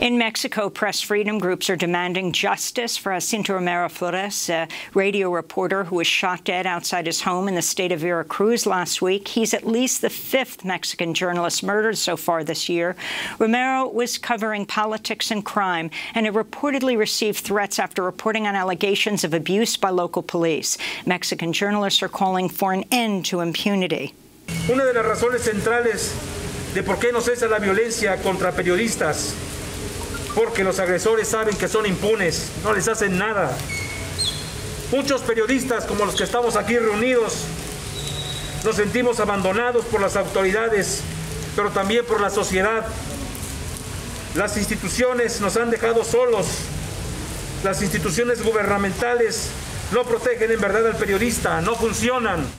In Mexico, press freedom groups are demanding justice for Jacinto Romero Flores, a radio reporter who was shot dead outside his home in the state of Veracruz last week. He's at least the fifth Mexican journalist murdered so far this year. Romero was covering politics and crime and had reportedly received threats after reporting on allegations of abuse by local police. Mexican journalists are calling for an end to impunity. Una de las razones centrales de por qué no cesa la violencia contra periodistas porque los agresores saben que son impunes, no les hacen nada. Muchos periodistas como los que estamos aquí reunidos nos sentimos abandonados por las autoridades, pero también por la sociedad. Las instituciones nos han dejado solos. Las instituciones gubernamentales no protegen en verdad al periodista, no funcionan.